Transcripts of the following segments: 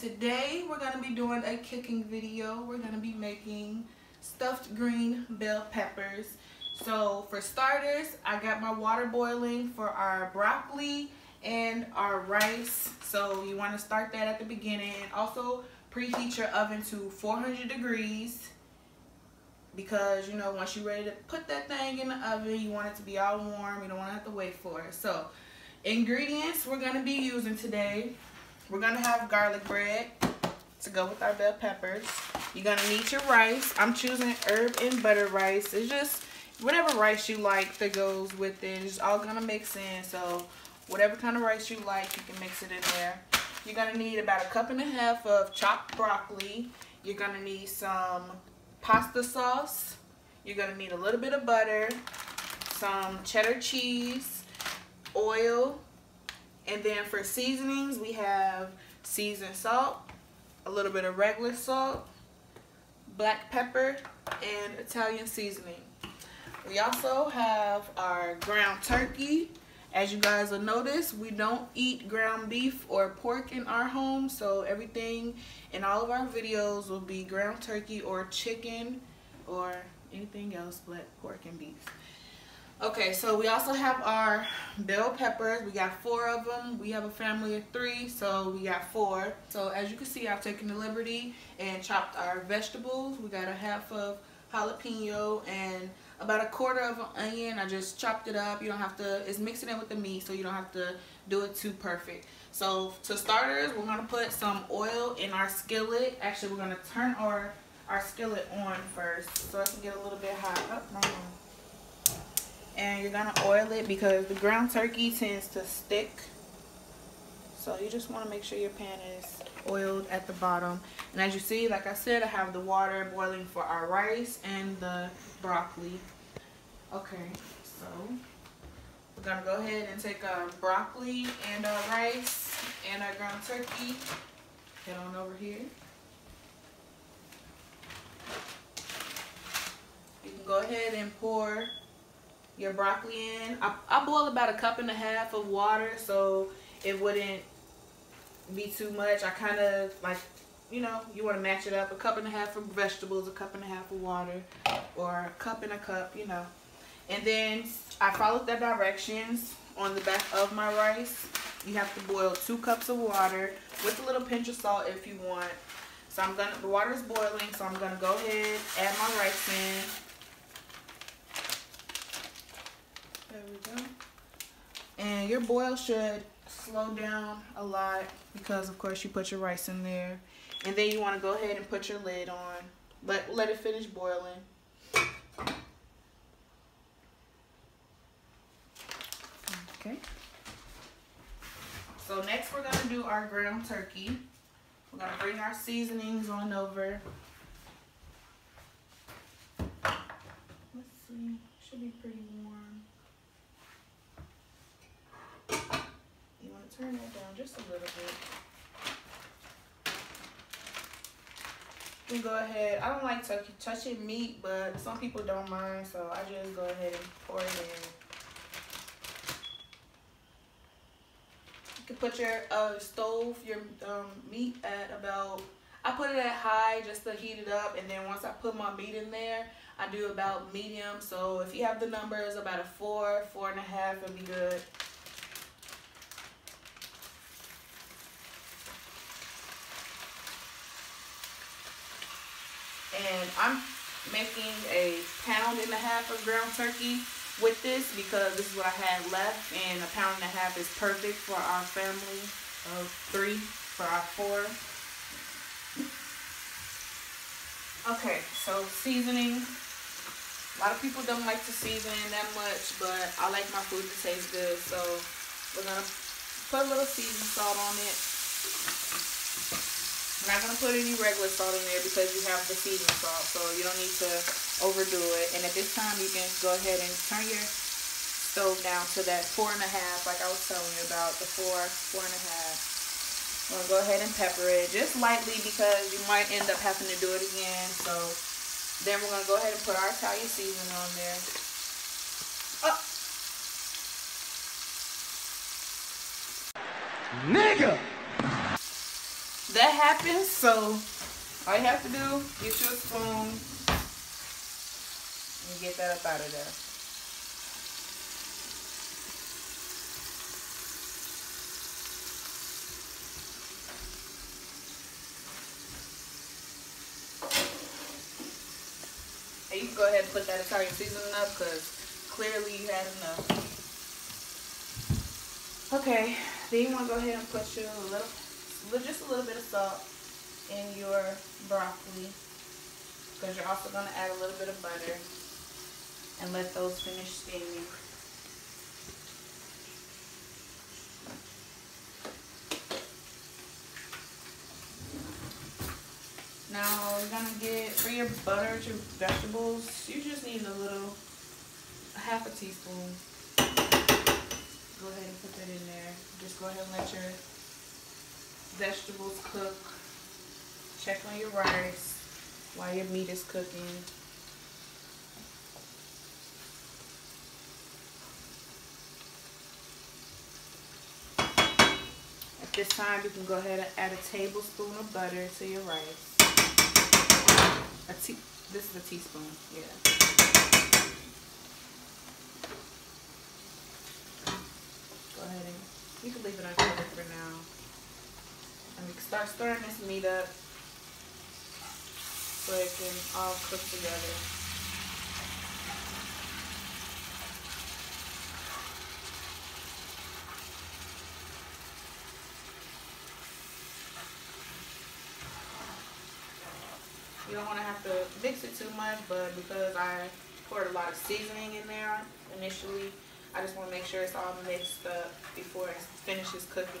today we're going to be doing a cooking video. We're going to be making stuffed green bell peppers. So for starters, I got my water boiling for our broccoli and our rice. So you want to start that at the beginning. Also preheat your oven to 400 degrees because you know once you're ready to put that thing in the oven you want it to be all warm you don't want to have to wait for it so ingredients we're going to be using today we're going to have garlic bread to go with our bell peppers. You're going to need your rice. I'm choosing herb and butter rice. It's just whatever rice you like that goes with it. It's all going to mix in. So whatever kind of rice you like you can mix it in there. You're going to need about a cup and a half of chopped broccoli. You're going to need some pasta sauce. You're going to need a little bit of butter, some cheddar cheese, oil, and then for seasonings we have seasoned salt, a little bit of regular salt, black pepper, and Italian seasoning. We also have our ground turkey. As you guys will notice, we don't eat ground beef or pork in our home, so everything in all of our videos will be ground turkey or chicken or anything else but pork and beef. Okay, so we also have our bell peppers. We got four of them. We have a family of three, so we got four. So as you can see, I've taken the liberty and chopped our vegetables. We got a half of jalapeno and about a quarter of an onion. I just chopped it up. You don't have to, it's mixing it with the meat, so you don't have to do it too perfect. So to starters, we're gonna put some oil in our skillet. Actually, we're gonna turn our, our skillet on first so it can get a little bit hot. Oh, and you're gonna oil it because the ground turkey tends to stick. So you just wanna make sure your pan is oiled at the bottom. And as you see, like I said, I have the water boiling for our rice and the broccoli. Okay, so we're gonna go ahead and take our broccoli and our rice and our ground turkey. Head on over here. You can go ahead and pour your broccoli in. I, I boil about a cup and a half of water so it wouldn't be too much. I kind of like, you know, you want to match it up. A cup and a half of vegetables, a cup and a half of water, or a cup and a cup, you know. And then I followed the directions on the back of my rice. You have to boil two cups of water with a little pinch of salt if you want. So I'm gonna, the water is boiling, so I'm gonna go ahead, add my rice in. There we go. And your boil should slow down a lot because of course you put your rice in there. And then you wanna go ahead and put your lid on. Let, let it finish boiling. Okay. So next we're gonna do our ground turkey. We're gonna bring our seasonings on over. Let's see, should be pretty warm. You wanna turn that down just a little bit. You go ahead, I don't like touching meat, but some people don't mind, so I just go ahead and pour it in. You can put your uh, stove, your um, meat at about, I put it at high just to heat it up. And then once I put my meat in there, I do about medium. So if you have the numbers, about a four, four and a half would be good. And I'm making a pound and a half of ground turkey with this because this is what I had left and a pound and a half is perfect for our family of three, for our four. Okay, so seasoning. A lot of people don't like to season that much, but I like my food to taste good. So we're going to put a little seasoning salt on it. Not going to put any regular salt in there because you have the seasoning salt, so you don't need to overdo it. And at this time, you can go ahead and turn your stove down to that four and a half, like I was telling you about, the four, four and a half. I'm going to go ahead and pepper it just lightly because you might end up having to do it again. So then we're going to go ahead and put our Italian seasoning on there. Oh. Nigga! That happens, so all you have to do, get you a spoon and get that up out of there. And you can go ahead and put that Italian seasoning up because clearly you had enough. Okay, then you want to go ahead and put your little, just a little bit of salt in your broccoli because you're also going to add a little bit of butter and let those finish steaming. Now you're gonna get for your butter, your vegetables, you just need a little, half a teaspoon. Go ahead and put that in there. Just go ahead and let your vegetables cook. Check on your rice while your meat is cooking. At this time, you can go ahead and add a tablespoon of butter to your rice. A tea, this is a teaspoon, yeah. Go ahead and, you can leave it uncovered for now. And we start stirring this meat up so it can all cook together. You don't want to have to mix it too much, but because I poured a lot of seasoning in there initially, I just want to make sure it's all mixed up before it finishes cooking.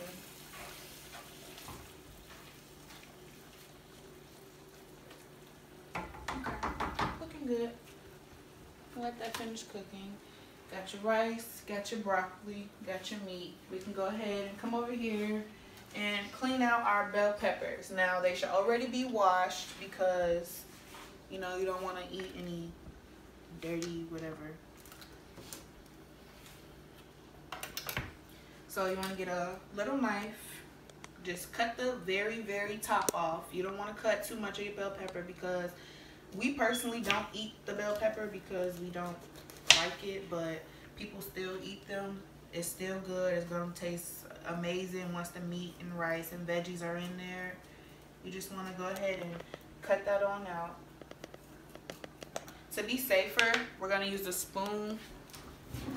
Good. Let that finish cooking. Got your rice, got your broccoli, got your meat. We can go ahead and come over here and clean out our bell peppers. Now they should already be washed because you know you don't want to eat any dirty whatever. So you want to get a little knife. Just cut the very, very top off. You don't want to cut too much of your bell pepper because we personally don't eat the bell pepper because we don't like it, but people still eat them. It's still good. It's going to taste amazing once the meat and rice and veggies are in there. You just want to go ahead and cut that on out. To be safer, we're going to use a spoon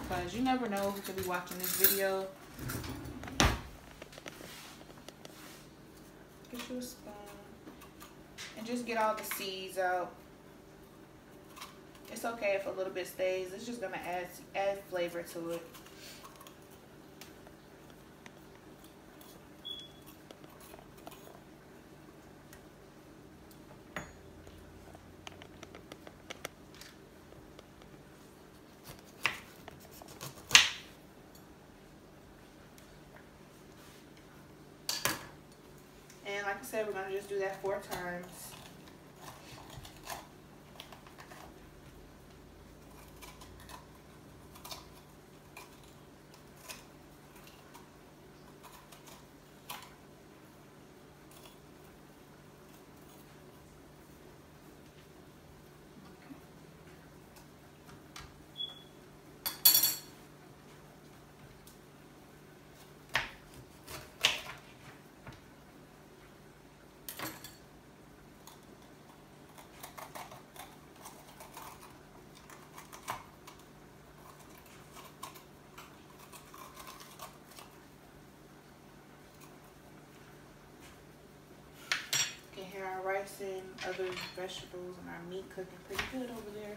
because you never know who could be watching this video. Get you a spoon and just get all the seeds out. It's okay if a little bit stays. It's just going to add, add flavor to it. And like I said, we're going to just do that four times. Our rice and other vegetables and our meat cooking pretty good over there.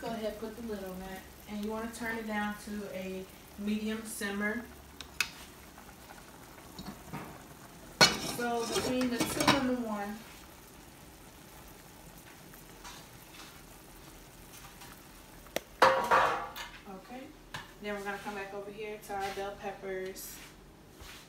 Go ahead, put the lid on that. And you want to turn it down to a medium simmer. So between the two and the one. Okay. Then we're gonna come back over here to our bell peppers.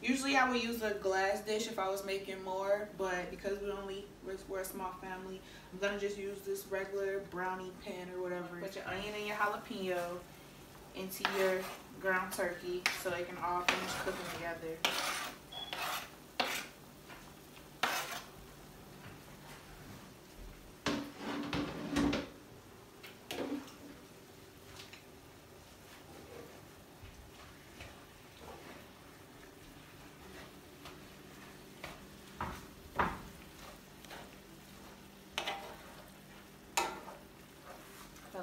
Usually I would use a glass dish if I was making more, but because we only we're, we're a small family, I'm gonna just use this regular brownie pan or whatever. Put your onion and your jalapeno into your ground turkey so they can all finish cooking together.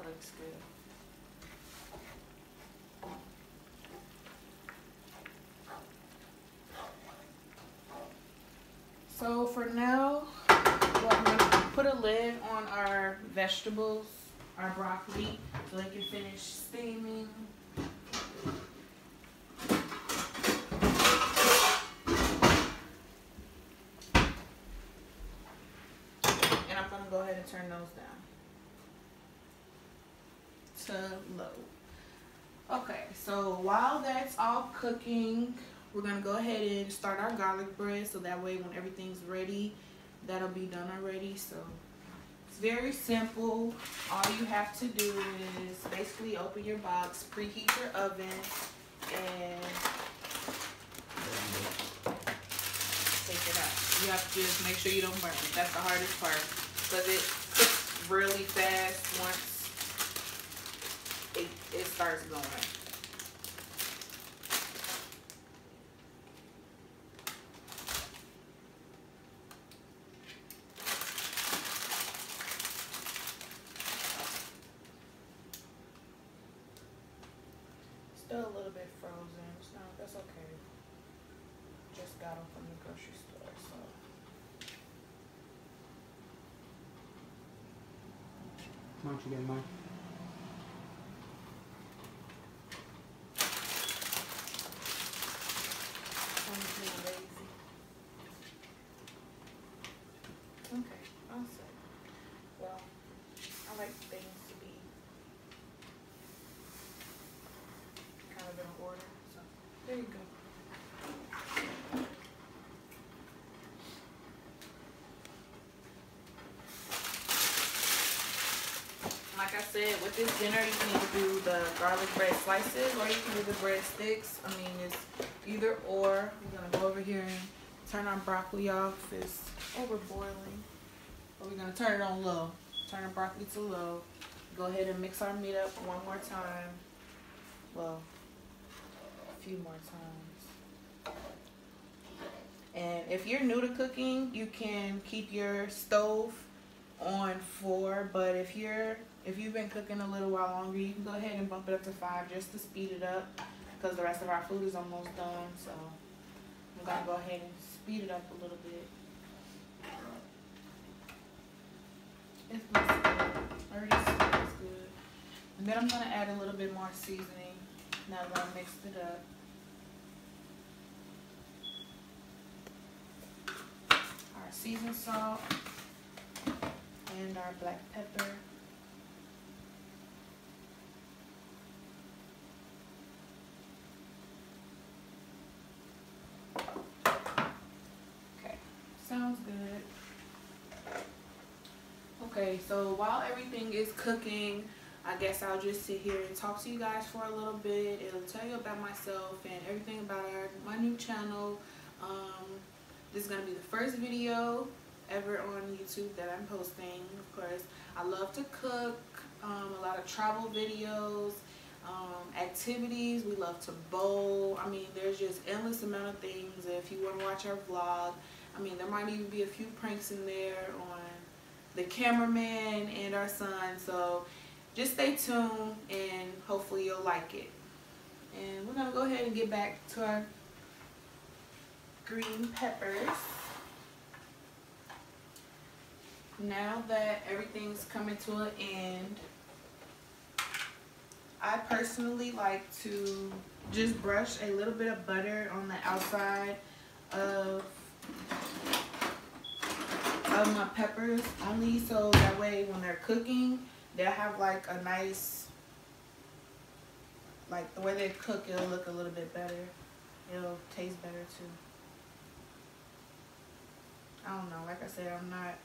Looks good. So for now, I'm gonna put a lid on our vegetables, our broccoli, so they can finish steaming. And I'm gonna go ahead and turn those down to low. Okay, so while that's all cooking, we're gonna go ahead and start our garlic bread so that way when everything's ready, that'll be done already. So it's very simple. All you have to do is basically open your box, preheat your oven, and take it out. You have to just make sure you don't burn it. That's the hardest part because it cooks really fast once it, it starts going. Still a little bit frozen. It's not, that's okay. Just got them from the grocery store, so. Why don't you get mine? I'm being lazy. Okay, awesome. Well, I like things to be kind of in order, so there you go. Like I said, with this dinner, you can either do the garlic bread slices or you can do the bread sticks. I mean, it's either or. We're gonna go over here and turn our broccoli off. It's over boiling. But we're gonna turn it on low. Turn our broccoli to low. Go ahead and mix our meat up one more time. Well, few more times. And if you're new to cooking, you can keep your stove on four. But if you're if you've been cooking a little while longer, you can go ahead and bump it up to five just to speed it up because the rest of our food is almost done. So I'm gonna go ahead and speed it up a little bit. It good. Smells good. And then I'm gonna add a little bit more seasoning now that I mix it up. Our seasoned salt and our black pepper. Okay, sounds good. Okay, so while everything is cooking, I guess I'll just sit here and talk to you guys for a little bit. It'll tell you about myself and everything about our, my new channel. Um, this is going to be the first video ever on YouTube that I'm posting. Of course, I love to cook, um, a lot of travel videos, um, activities. We love to bowl. I mean, there's just endless amount of things. If you want to watch our vlog, I mean, there might even be a few pranks in there on the cameraman and our son. So just stay tuned and hopefully you'll like it. And we're going to go ahead and get back to our green peppers. Now that everything's coming to an end, I personally like to just brush a little bit of butter on the outside of of my peppers only so that way when they're cooking they'll have like a nice like the way they cook, it'll look a little bit better. It'll taste better too. I don't know. Like I said, I'm not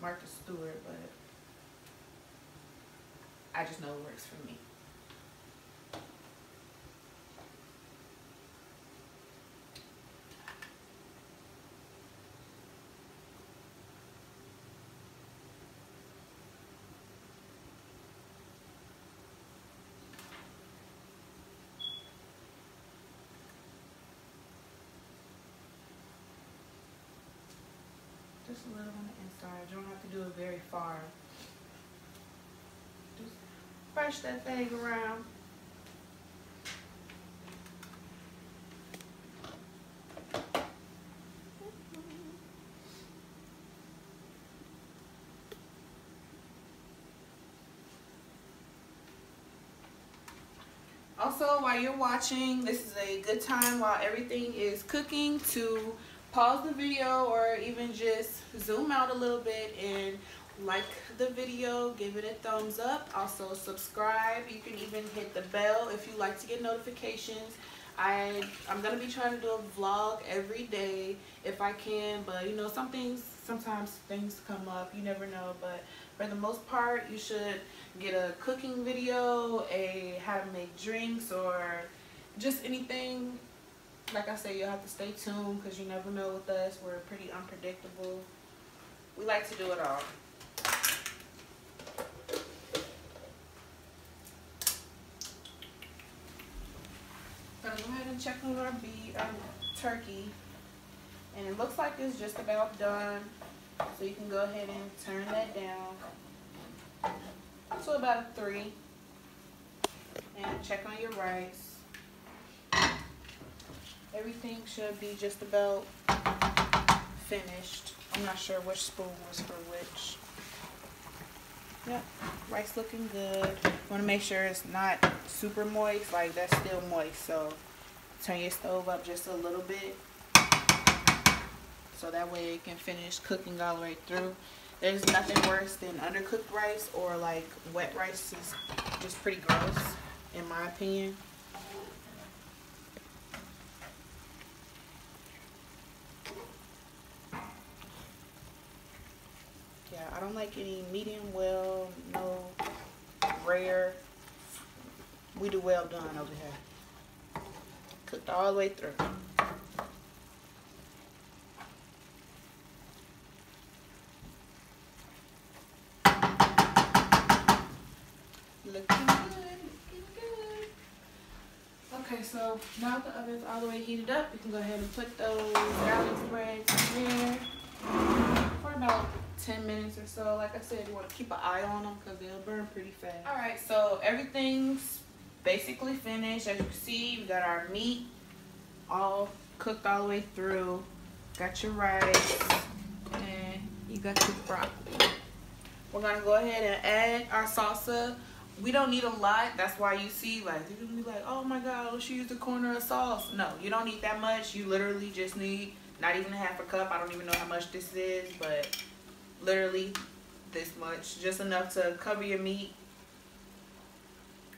Martha Stewart, but I just know it works for me. Just a little on the inside. You don't have to do it very far. Just brush that thing around. Also, while you're watching, this is a good time while everything is cooking to pause the video or even just zoom out a little bit and like the video give it a thumbs up. Also subscribe. You can even hit the bell if you like to get notifications. I I'm gonna be trying to do a vlog every day if I can but you know some things sometimes things come up. You never know but for the most part you should get a cooking video a how to make drinks or just anything like I said, you'll have to stay tuned because you never know with us. We're pretty unpredictable. We like to do it all. Gonna go ahead and check on our beef, our um, turkey. And it looks like it's just about done. So you can go ahead and turn that down to about a three. And check on your rice everything should be just about finished. I'm not sure which spoon was for which. Yep, rice looking good. Want to make sure it's not super moist, like that's still moist. So turn your stove up just a little bit. So that way it can finish cooking all the way through. There's nothing worse than undercooked rice or like wet rice is just pretty gross in my opinion. I don't like any medium well, no rare. We do well done over here. Cooked all the way through. Looking good, looking good. Okay, so now the oven's all the way heated up, you can go ahead and put those garlic spreads in there for about 10 minutes or so. Like I said, you want to keep an eye on them because they'll burn pretty fast. All right, so everything's basically finished. As you can see, we got our meat all cooked all the way through. Got your rice and you got your broccoli. We're gonna go ahead and add our salsa. We don't need a lot. That's why you see like you're gonna be like, oh my god, oh, she used a corner of sauce. No, you don't need that much. You literally just need not even a half a cup. I don't even know how much this is, but literally this much just enough to cover your meat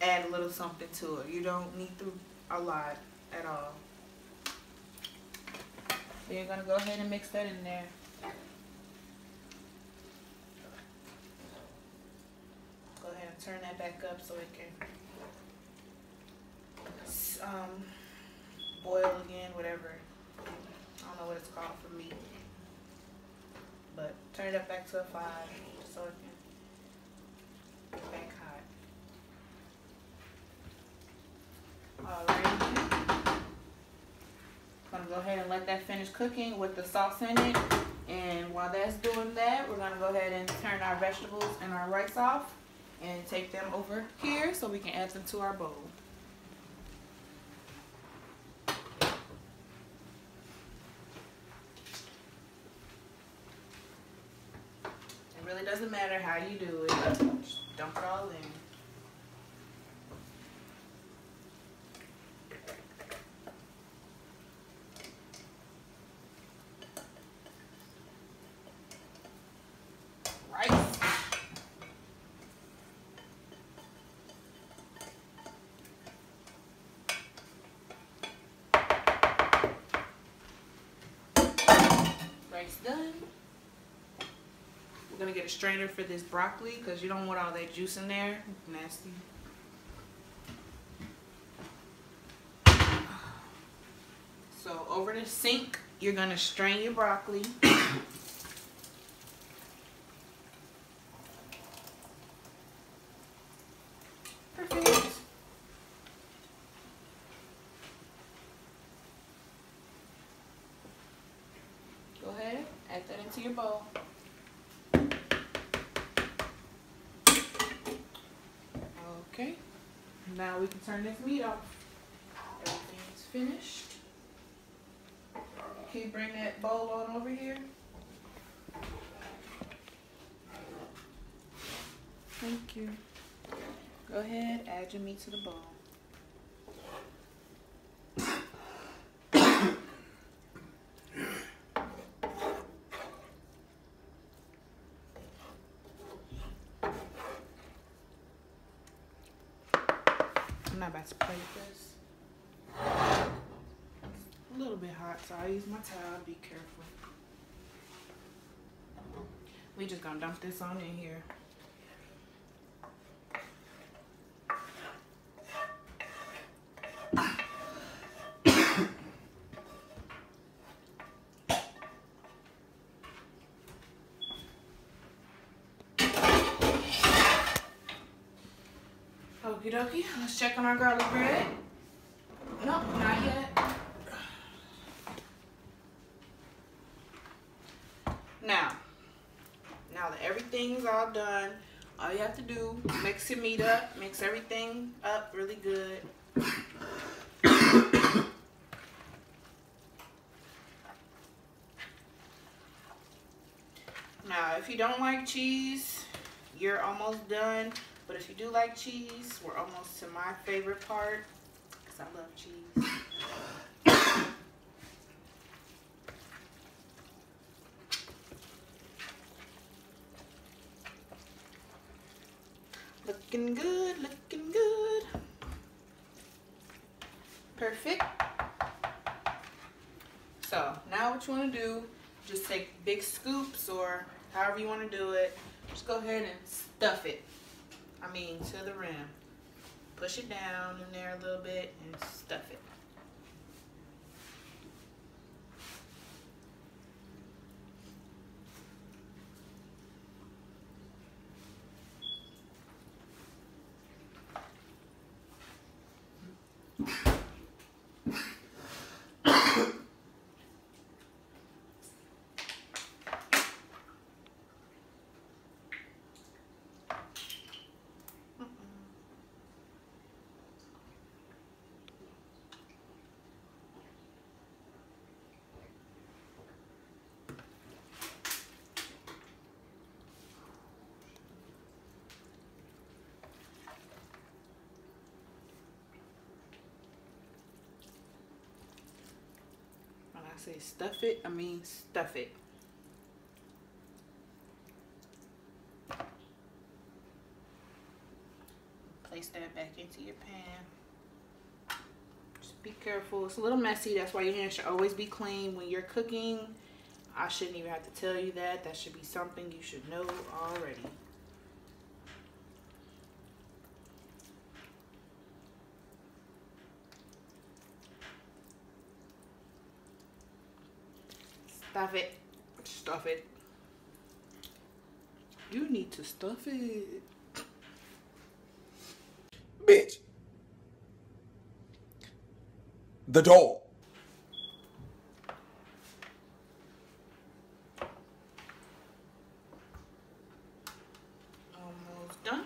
add a little something to it. You don't need to a lot at all. So you're gonna go ahead and mix that in there. Go ahead and turn that back up so it can um, boil again whatever I don't know what it's called for me but turn it up back to a five so it can get back hot. I'm gonna go ahead and let that finish cooking with the sauce in it. And while that's doing that, we're gonna go ahead and turn our vegetables and our rice off and take them over here so we can add them to our bowl. It doesn't matter how you do it. Just dump it all in. done. We're gonna get a strainer for this broccoli because you don't want all that juice in there. Nasty. So over the sink, you're gonna strain your broccoli. Perfect. Go ahead, add that into your bowl. Okay, now we can turn this meat off. Everything's finished. Can you bring that bowl on over here? Thank you. Go ahead, add your meat to the bowl. Not about to play with this. A little bit hot, so I use my towel. Be careful. We just gonna dump this on in here. Okie dokie, let's check on our garlic bread. Nope, not yet. Now, now that everything's all done, all you have to do, mix your meat up, mix everything up really good. Now, if you don't like cheese, you're almost done. But if you do like cheese, we're almost to my favorite part because I love cheese. looking good, looking good. Perfect. So now what you want to do, just take big scoops or however you want to do it. Just go ahead and stuff it. I mean, to the rim. Push it down in there a little bit and stuff it. I say stuff it, I mean stuff it. Place that back into your pan. Just be careful. It's a little messy. That's why your hands should always be clean when you're cooking. I shouldn't even have to tell you that. That should be something you should know already. Stuff it. Stuff it. You need to stuff it. Bitch. The doll. Almost done.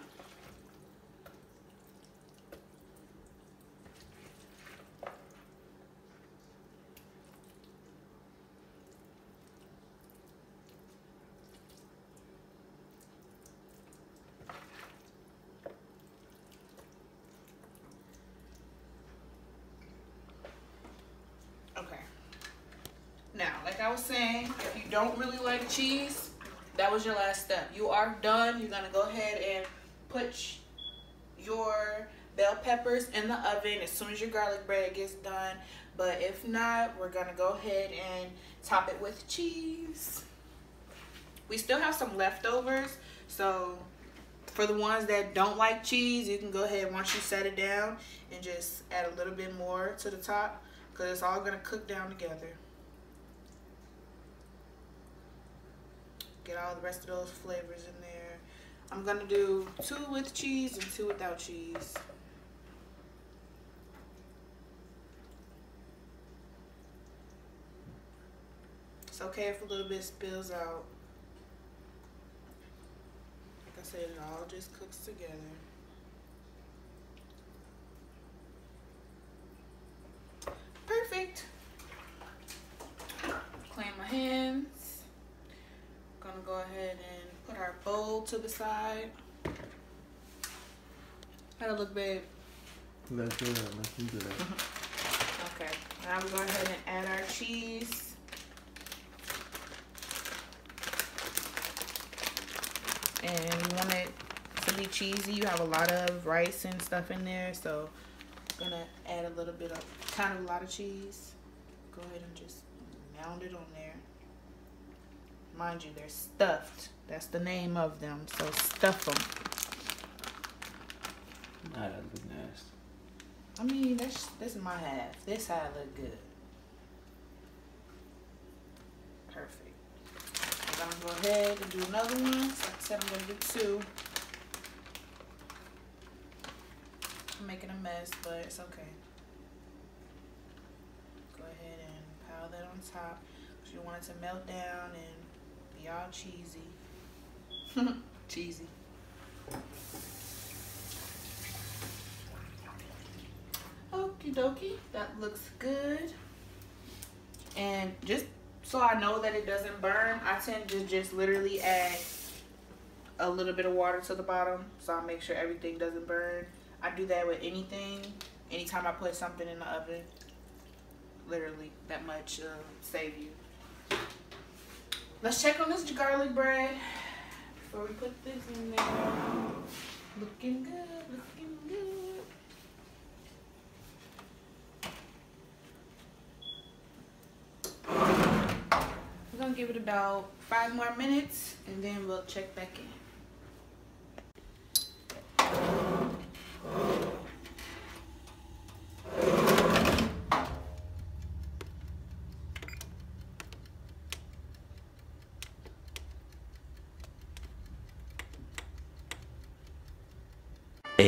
Okay. Now, like I was saying, if you don't really like cheese, that was your last step. You are done. You're gonna go ahead and put your bell peppers in the oven as soon as your garlic bread gets done. But if not, we're gonna go ahead and top it with cheese. We still have some leftovers, so for the ones that don't like cheese, you can go ahead once you set it down and just add a little bit more to the top because it's all gonna cook down together. Get all the rest of those flavors in there. I'm gonna do two with cheese and two without cheese. It's okay if a little bit spills out. Like I said, it all just cooks together. Perfect. Clean my hands. Ahead and put our bowl to the side. How to look, babe? That's good. That's good. Okay, now we go ahead and add our cheese. And you want it to be cheesy. You have a lot of rice and stuff in there, so I'm gonna add a little bit of, kind of a lot of cheese. Go ahead and just mound it on there. Mind you, they're stuffed. That's the name of them, so stuff them. Nah, that look nasty. I mean, that's this is my half. This side look good. Perfect. I'm gonna go ahead and do another one. So like I said, I'm gonna do two. I'm making a mess, but it's okay. Go ahead and pile that on top. You want it to melt down and be all cheesy. cheesy. Okie dokie, that looks good. And just so I know that it doesn't burn, I tend to just literally add a little bit of water to the bottom so I make sure everything doesn't burn. I do that with anything, anytime I put something in the oven. Literally, that much uh, save you. Let's check on this garlic bread before we put this in there. Looking good, looking good. We're gonna give it about five more minutes and then we'll check back in.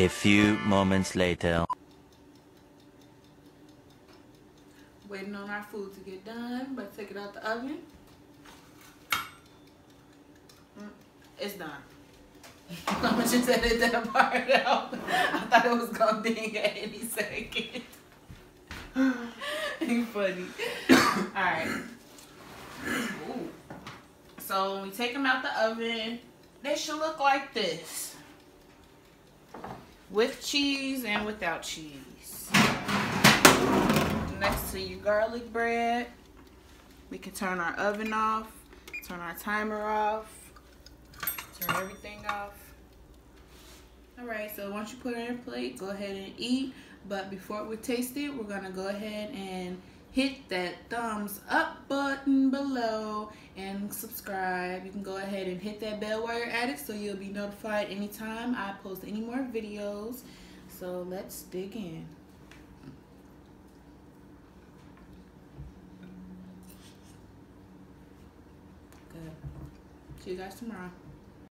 A few moments later. Waiting on our food to get done, but take it out the oven. Mm, It's done. I'm just edit that part out. I thought it was gonna ding at any second. Ain't funny. Alright. So when we take them out the oven, they should look like this. With cheese and without cheese next to your garlic bread. We can turn our oven off, turn our timer off, turn everything off. All right, so once you put it in a plate, go ahead and eat. But before we taste it, we're gonna go ahead and hit that thumbs up button below and subscribe. You can go ahead and hit that bell while you're at it so you'll be notified anytime I post any more videos. So let's dig in. Good. See you guys tomorrow.